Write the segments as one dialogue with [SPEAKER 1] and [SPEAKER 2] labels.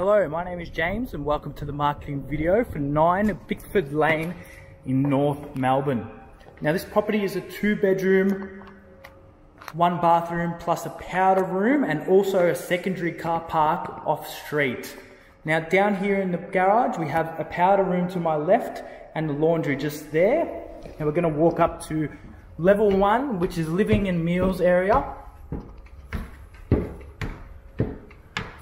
[SPEAKER 1] Hello, my name is James and welcome to the marketing video for 9 Bickford Lane in North Melbourne. Now this property is a two bedroom, one bathroom plus a powder room and also a secondary car park off street. Now down here in the garage we have a powder room to my left and the laundry just there. And we're going to walk up to level 1 which is living and meals area.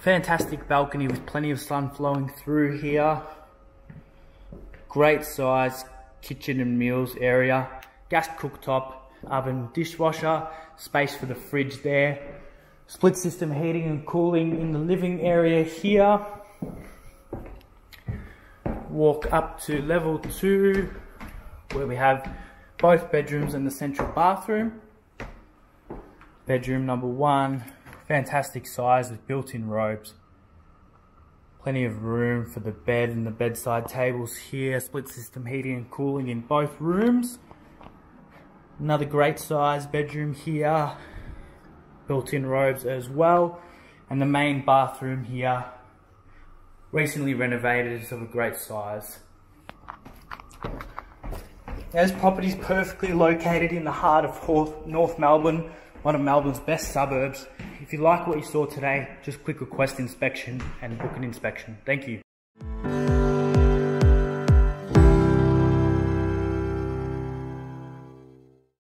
[SPEAKER 1] Fantastic balcony with plenty of sun flowing through here. Great size kitchen and meals area. Gas cooktop, oven, dishwasher, space for the fridge there. Split system heating and cooling in the living area here. Walk up to level two where we have both bedrooms and the central bathroom. Bedroom number one, Fantastic size with built-in robes. Plenty of room for the bed and the bedside tables here. Split system heating and cooling in both rooms. Another great size bedroom here. Built-in robes as well. And the main bathroom here. Recently renovated, it's of a great size. This property is perfectly located in the heart of North Melbourne, one of Melbourne's best suburbs. If you like what you saw today, just click request inspection and book an inspection. Thank you.